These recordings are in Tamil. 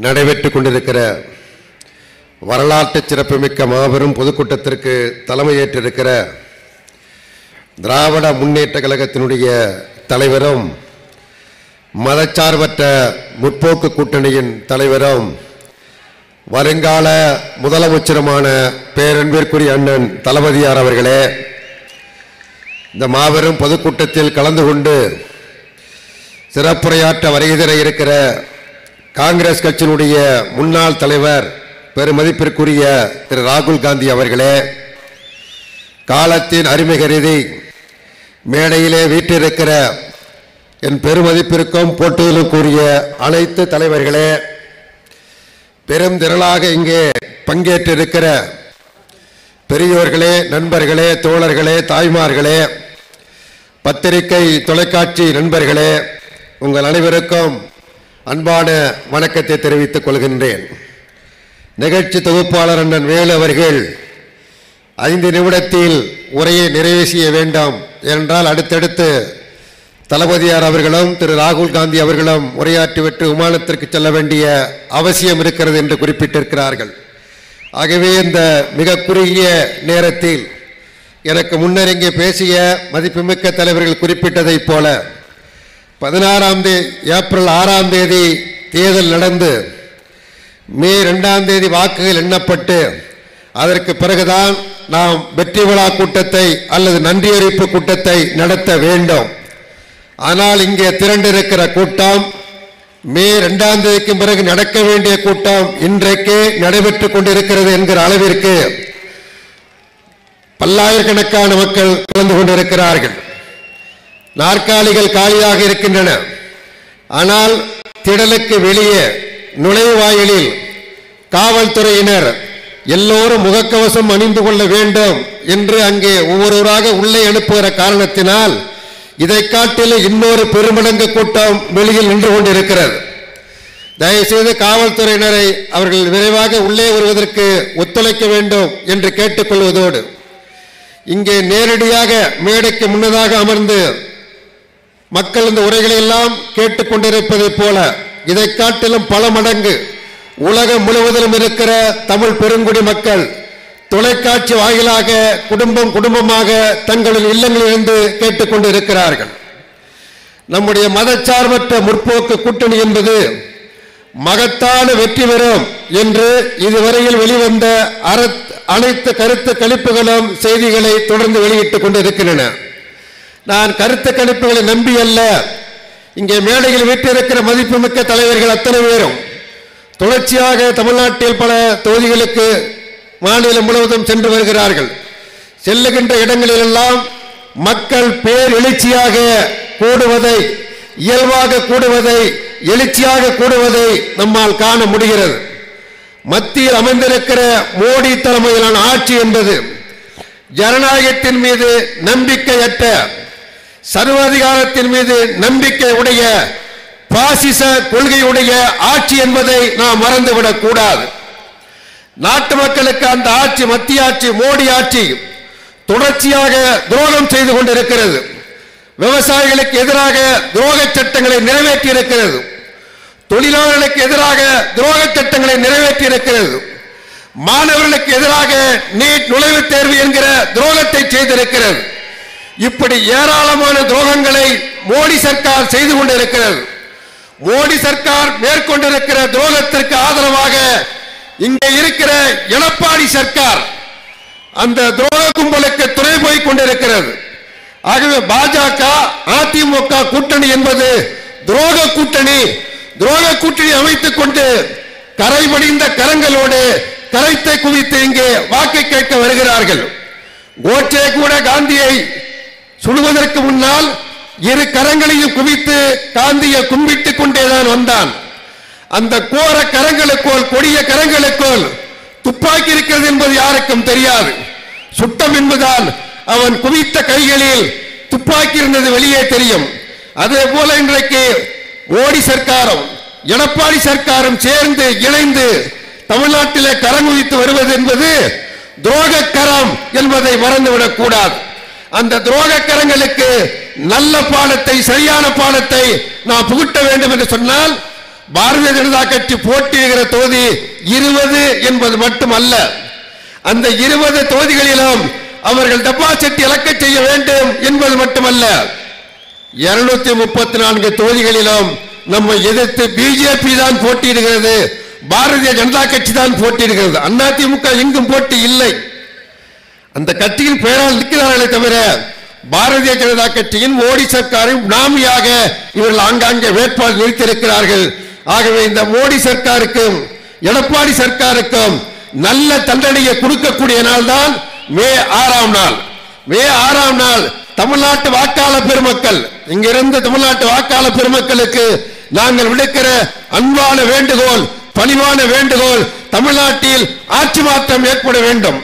நடைபெற்றுக் கொண்டிருக்கிற வரலாற்று சிறப்புமிக்க மாபெரும் பொதுக்கூட்டத்திற்கு தலைமையேற்றிருக்கிற திராவிட முன்னேற்ற கழகத்தினுடைய தலைவரும் மதச்சார்பற்ற முற்போக்கு கூட்டணியின் தலைவரும் வருங்கால முதலமைச்சருமான பேரன்பிற்குரிய அண்ணன் தளபதியார் அவர்களே இந்த மாபெரும் பொதுக்கூட்டத்தில் கலந்து கொண்டு சிறப்புரையாற்ற வருகை இருக்கிற காங்கிரஸ் கட்சியினுடைய முன்னாள் தலைவர் பெருமதிப்பிற்குரிய திரு ராகுல் காந்தி அவர்களே காலத்தின் அருமை கருதி மேடையிலே வீட்டிருக்கிற என் பெருமதிப்பிற்கும் போட்டியிலுக்குரிய அனைத்து தலைவர்களே பெரும் திரளாக இங்கே பங்கேற்றிருக்கிற பெரியோர்களே நண்பர்களே தோழர்களே தாய்மார்களே பத்திரிகை தொலைக்காட்சி நண்பர்களே உங்கள் அனைவருக்கும் அன்பான வணக்கத்தை தெரிவித்துக் கொள்கின்றேன். நிகழ்ச்சி தொகுப்பாளர் அண்ணன் வேலு அவர்கள் ஐந்து நிமிடத்தில் உரையை நிறைவு செய்ய வேண்டாம் என்றால் அடுத்தடுத்து தளபதியார் அவர்களும் திரு ராகுல் காந்தி அவர்களும் உரையாற்றிவிட்டு விமானத்திற்கு செல்ல வேண்டிய அவசியம் இருக்கிறது என்று குறிப்பிட்டிருக்கிறார்கள். ஆகவே இந்த மிக குறுகிய நேரத்தில் எனக்கு முன்னர் இங்கே பேசிய மதிப்புமிக்க தலைவர்கள் குறிப்பிட்டதைப் போல பதினாறாம் தேதி ஏப்ரல் ஆறாம் தேதி தேர்தல் நடந்து மே ரெண்டாம் தேதி வாக்குகள் எண்ணப்பட்டு அதற்கு பிறகுதான் நாம் வெற்றி விழா கூட்டத்தை அல்லது நன்றியறிப்பு கூட்டத்தை நடத்த வேண்டும். ஆனால் இங்கே திரண்டிருக்கிற கூட்டம் மே ரெண்டாம் தேதிக்கு பிறகு நடக்க வேண்டிய கூட்டம் இன்றைக்கே நடைபெற்று கொண்டிருக்கிறது என்கிற அளவிற்கு பல்லாயிரக்கணக்கான மக்கள் கலந்து கொண்டிருக்கிறார்கள். நாற்காலிகள் காலியாக இருக்கின்றன. ஆனால் திடலுக்கு வெளியே நுழைவாயிலில் காவல்துறையினர் எல்லோரும் முகக்கவசம் அணிந்து கொள்ள வேண்டும் என்று அங்கே ஒவ்வொருவராக உள்ளே அனுப்புகிற காரணத்தினால் இதை காட்டிலும் இன்னொரு பெருமடங்கு கூட்டம் வெளியில் நின்று கொண்டிருக்கிறது. தயவுசெய்து காவல்துறையினரை அவர்கள் விரைவாக உள்ளே வருவதற்கு ஒத்துழைக்க வேண்டும் என்று கேட்டுக்கொள்வதோடு இங்கே நேரடியாக மேடைக்கு முன்னதாக அமர்ந்து மக்கள் இந்த உரைகளை எல்லாம் கேட்டுக்கொண்டிருப்பதைப் போல இதை காட்டிலும் பல மடங்கு உலகம் முழுவதிலும் இருக்கிற தமிழ் பெருங்குடி மக்கள் தொலைக்காட்சி வாயிலாக குடும்பம் குடும்பமாக தங்களின் இல்லங்களிலிருந்து கேட்டுக்கொண்டு இருக்கிறார்கள் நம்முடைய மதச்சார்பற்ற முற்போக்கு கூட்டணி என்பது மகத்தான வெற்றி பெறும் என்று இதுவரையில் வெளிவந்த அனைத்து கருத்து கணிப்புகளும் செய்திகளை தொடர்ந்து வெளியிட்டுக் கொண்டிருக்கின்றன. நான் கருத்து கணிப்புகளை நம்பி அல்ல. இங்கே மேடையில் வீட்டிருக்கிற மதிப்புமிக்க தலைவர்கள் அத்தனை பேரும். தொடர்ச்சியாக தமிழ்நாட்டில் பல தொகுதிகளுக்கு மாநிலம் முழுவதும் சென்று வருகிறார்கள். செல்லுகின்ற இடங்களிலெல்லாம் மக்கள் பேர் எழுச்சியாக கூடுவதை இயல்பாக கூடுவதை எழுச்சியாக கூடுவதை நம்மால் காண முடிகிறது. மத்தியில் அமைந்திருக்கிற மோடி தலைமையிலான ஆட்சி என்பது ஜனநாயகத்தின் மீது நம்பிக்கையற்ற சர்வாதிகாரத்தின் மீது நம்பிக்கை உடைய பாசிச கொள்கையுடைய ஆட்சி என்பதை நாம் மறந்துவிடக் கூடாது. நாட்டு மக்களுக்கு அந்த ஆட்சி மத்திய ஆட்சி மோடி ஆட்சி தொடர்ச்சியாக துரோகம் செய்து கொண்டிருக்கிறது. விவசாயிகளுக்கு எதிராக துரோக சட்டங்களை நிறைவேற்றி இருக்கிறது தொழிலாளர்களுக்கு எதிராக துரோக சட்டங்களை நிறைவேற்றி இருக்கிறது மாணவர்களுக்கு எதிராக நீட் நுழைவுத் தேர்வு என்கிற துரோகத்தை செய்திருக்கிறது. இப்படி ஏராளமான துரோகங்களை மோடி சர்க்கார் செய்து கொண்டிருக்கிறது. மோடி சர்க்கார் மேற்கொண்டிருக்கிற துரோகத்திற்கு ஆதரவாக இங்கே இருக்கிற எடப்பாடி சர்க்கார் அந்த துரோக கும்பலுக்கு துணை போய் கொண்டிருக்கிறது. ஆகவே பாஜக அதிமுக கூட்டணி என்பது துரோக கூட்டணி. துரோக கூட்டணி அமைத்துக் கொண்டு கரைபடிந்த கரங்களோடு கரைத்தை குவித்து இங்கே வாக்கு கேட்க வருகிறார்கள். கோட்சே கூட காந்தியை சுடுவதற்கு முன்னால் இரு கரங்களையும் குவித்து காந்தியை கும்பிட்டுக் கொண்டேதான் வந்தான். அந்த கோர கரங்களுக்குள் கொடிய கரங்களுக்குள் துப்பாக்கி இருக்கிறது என்பது யாருக்கும் தெரியாது. சுட்டம் என்பதால் அவன் குவித்த கைகளில் துப்பாக்கி இருந்தது வெளியே தெரியும். அதே போல இன்றைக்கு ஓடி சர்க்காரம் எடப்பாடி சர்க்காரம் சேர்ந்து இணைந்து தமிழ்நாட்டிலே கரம் குவித்து வருவது என்பது துரோக கரம் என்பதை மறந்துவிடக் கூடாது. அந்த துரோகக்கரங்களுக்கு நல்ல பாடத்தை சரியான பாடத்தை நாம் புகுட்ட வேண்டும் என்று சொன்னால் பாரதிய ஜனதா கட்சி போட்டியிடுகிற தொகுதி இருபது என்பது மட்டுமல்ல. அந்த இருபது தொகுதிகளிலும் அவர்கள் டெபாசிட் இழக்க செய்ய வேண்டும் என்பது மட்டுமல்ல. இருநூத்தி முப்பத்தி நான்கு தொகுதிகளிலும் நம்ம எதிர்த்து பிஜேபி தான் போட்டியிடுகிறது பாரதிய ஜனதா கட்சி தான் போட்டியிடுகிறது. அதிமுக எங்கும் போட்டி இல்லை. அந்த கட்சியில் பெயரால் நிற்கிறார்களே தவிர பாரதிய ஜனதா கட்சியின் மோடி சர்க்காரின் நாமியாக இவர்கள் ஆங்காங்கே வேட்பாளர் நிறுத்தியிருக்கிறார்கள். ஆகவே இந்த மோடி சர்க்காருக்கும் எடப்பாடி சர்க்காருக்கும் நல்ல தண்டனையை கொடுக்கக்கூடிய நாள் தான் மே ஆறாம் நாள். மே ஆறாம் நாள் தமிழ்நாட்டு வாக்காளர் பெருமக்கள் இங்கிருந்து தமிழ்நாட்டு வாக்காளர் பெருமக்களுக்கு நாங்கள் விடுக்கிற அன்பான வேண்டுகோள் பணிவான வேண்டுகோள் தமிழ்நாட்டில் ஆட்சி மாற்றம் ஏற்பட வேண்டும்.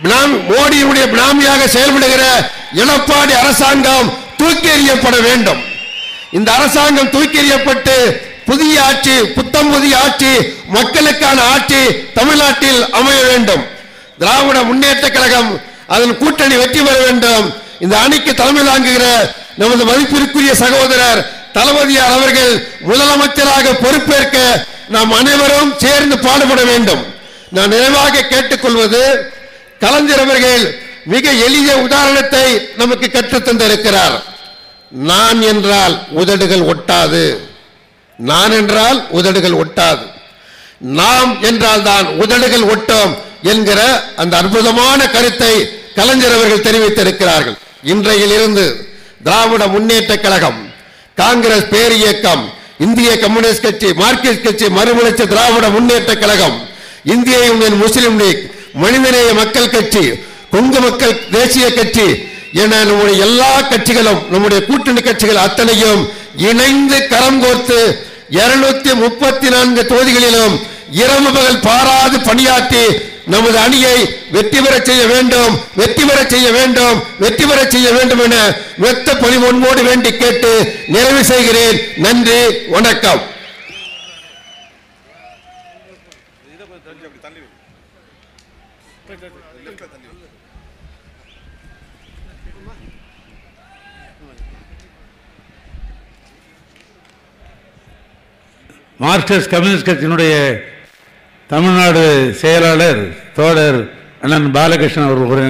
மோடியுடைய பிராமியாக செயல்படுகிற எடப்பாடி அரசாங்கம் தூக்கி எறியப்பட வேண்டும். இந்த அரசாங்கம் தூக்கி எறியப்பட்டு புதிய ஆட்சி புத்தம் புதிய ஆட்சி மக்களுக்கான ஆட்சி தமிழ்நாட்டில் அமைய வேண்டும். திராவிட முன்னேற்ற கழகம் அதன் கூட்டணி வெற்றி பெற வேண்டும். இந்த அணிக்கு தலைமை தாங்குகிற நமது மதிப்பிற்குரிய சகோதரர் தளபதியார் அவர்கள் முதலமைச்சராக பொறுப்பேற்க நாம் அனைவரும் சேர்ந்து பாடுபட வேண்டும். நான் நிறைவாக கேட்டுக்கொள்வது கலைஞர் அவர்கள் மிக எளிய உதாரணத்தை நமக்கு கற்றுத் தந்திருக்கிறார். நான் என்றால் உதடுகள் ஒட்டாது. நான் என்றால் உதடுகள் ஒட்டாது. நாம் என்றால் தான் உதடுகள் ஒட்டும் என்கிற அந்த அற்புதமான கருத்தை கலைஞர் அவர்கள் தெரிவித்திருக்கிறார்கள். இன்றையிலிருந்து திராவிட முன்னேற்ற கழகம் காங்கிரஸ் பேரியக்கம் இந்திய கம்யூனிஸ்ட் கட்சி மார்க்சிஸ்ட் கட்சி மறுமலர்ச்சி திராவிட முன்னேற்ற கழகம் இந்திய யூனியன் முஸ்லிம் லீக் மனிதநேய மக்கள் கட்சி கொங்கு மக்கள் தேசிய கட்சி என நம்முடைய எல்லா கட்சிகளும் நம்முடைய கூட்டணி கட்சிகள் அத்தனையும் இணைந்து கரம் கோர்த்து இருநூத்தி முப்பத்தி நான்கு தொகுதிகளிலும் இரவு பகல் பாராது பணியாற்றி நமது அணியை வெற்றி பெறச் செய்ய வேண்டும் வெற்றி பெறச் செய்ய வேண்டும் வெற்றி பெறச் செய்ய வேண்டும் என மெத்த பணிவொன்போடு வேண்டி கேட்டு நிறைவு செய்கிறேன். நன்றி வணக்கம். மார்க்சிஸ்ட் கம்யூனிஸ்ட் கட்சியினுடைய தமிழ்நாடு செயலாளர் தோழர் அண்ணன் பாலகிருஷ்ணன் அவர்கள் உரை